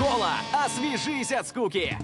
Пепси-кола. Освежись от скуки.